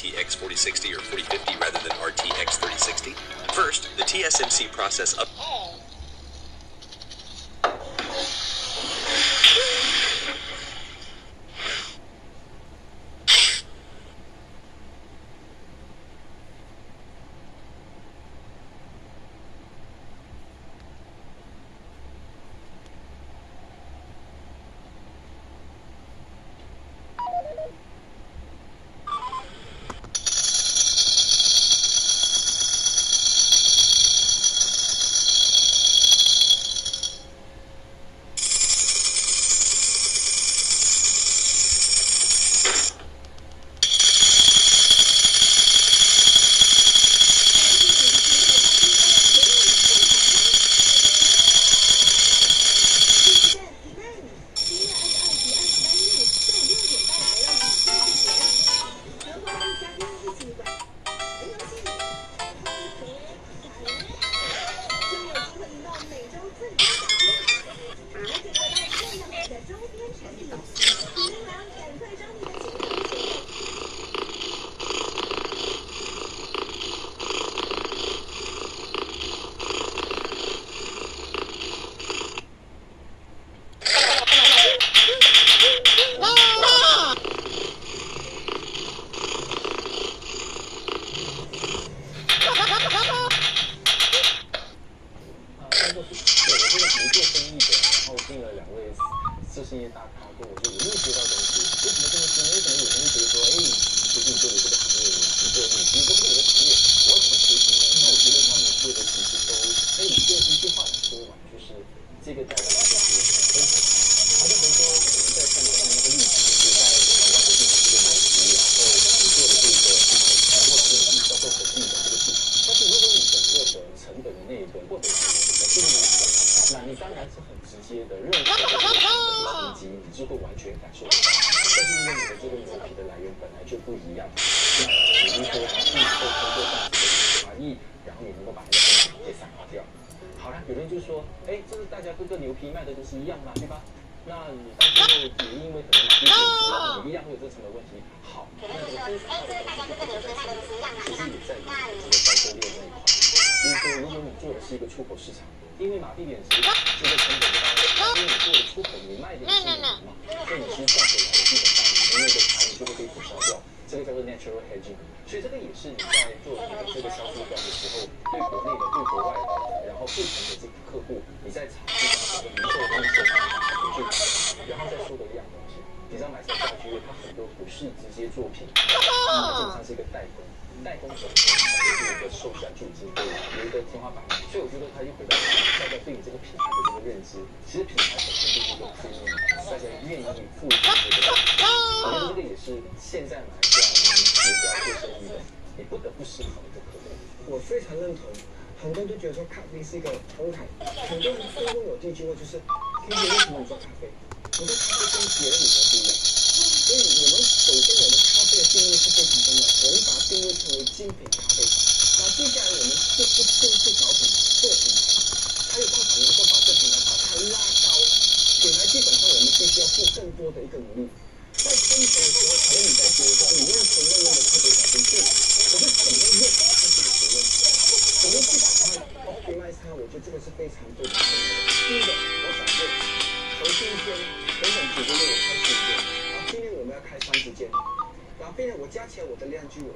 RTX 4060 or 4050 rather than RTX 3060? First, the TSMC process up. Oh. 这些大咖，或者说有没有接到公司？为什么这么说呢？为什么有人会觉得说：‘诶，其实你做的这个行业，你做你其实不是你的行业。’我怎么学习呢？那我觉得他们做的其实都……那你用一句话来说嘛，就是这个大概就是很通俗的。好像比如说我们在看抖音那个例子，就是在我们玩微信小程序的模型，然后你做的这个需求，然后其实你自己销售肯定的这个数求。但是如果你整个的成本的那一端，或者是你的这个……那你当然是很直接的认可的这个级你就会完全感受得到但是因为你的这个牛皮的来源本来就不一样。那比如说它是通过这样子的传递然后你能够把那个东西给散发掉。好啦有人就说诶这是大家各个牛皮卖的都是一样嘛对吧？那你到最后也因为可能买不起你一样会有这层的问题。好那我个非常的东西就不值得吹其实也在于你的这个销售链那一块。其实如果你做的是一个出口市场，因为马币贬值，就会成本高，因为你做的出口，你卖的是低的嘛？所以你是赚回来的基本上，你那个盘就会被抵消掉，这个叫做 natural hedging。所以这个也是你在做这个这个销售端的时候，对国内的、对国外的，然后不同的这个客户，你在炒市场这个零售方式，你就然后再说的一样东西，你知道买家家居，它很多不是直接做品，它基本上是一个代工，代工手工，它就是一个。受限定制，对一个天花板。所以我觉得他一回到大家对你这个品牌的这个认知，其实品牌本身就是一个负面，大家愿意付出这个。我觉得这个也是现在来讲，比较做生意的，你不得不思考的一个可能。我非常认同。很多人都觉得说咖啡是一个通台，很多人都问我这句话就是，今天为什么你做咖啡？我说咖啡跟别人有什么不一样？所以我们首先我们咖啡的定义是不同的，我们把它定位成为精品咖啡。接下来我们就不不不找品牌做品牌还有到法能够把这品牌把它拉高品牌基本上我们必须要付更多的一个努力在生存的时候才能你在街上你用什么默的特别小工具我会怎么用看这个学问怎么去把它搞定卖惨我觉得这个是非常非常重要的第一个我想做从第一天等等几个月我开始间然后今天我们要开三十间然后第二我加起来我的量就有